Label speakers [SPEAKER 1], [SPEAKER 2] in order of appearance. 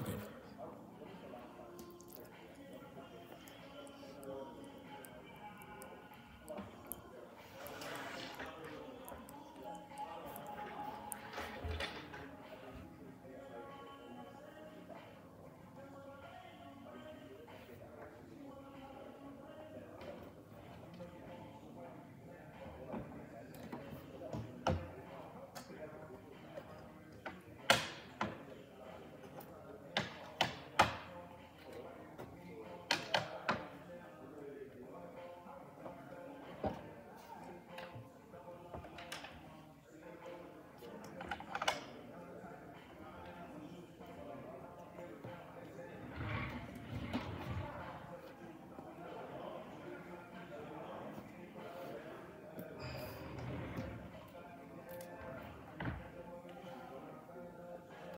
[SPEAKER 1] Okay.